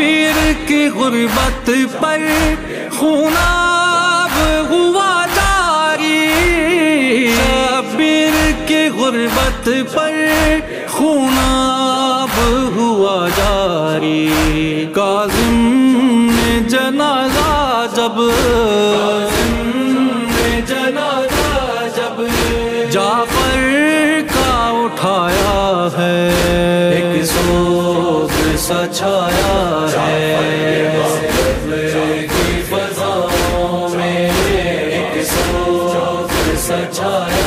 शबीर की गुर्बत पर खूनाब हुआ जारी। शबीर की गुर्बत पर खूनाब हुआ जारी। काजिम ने जनाजा जब सा छाया है। की फजाओं में एक सा छाया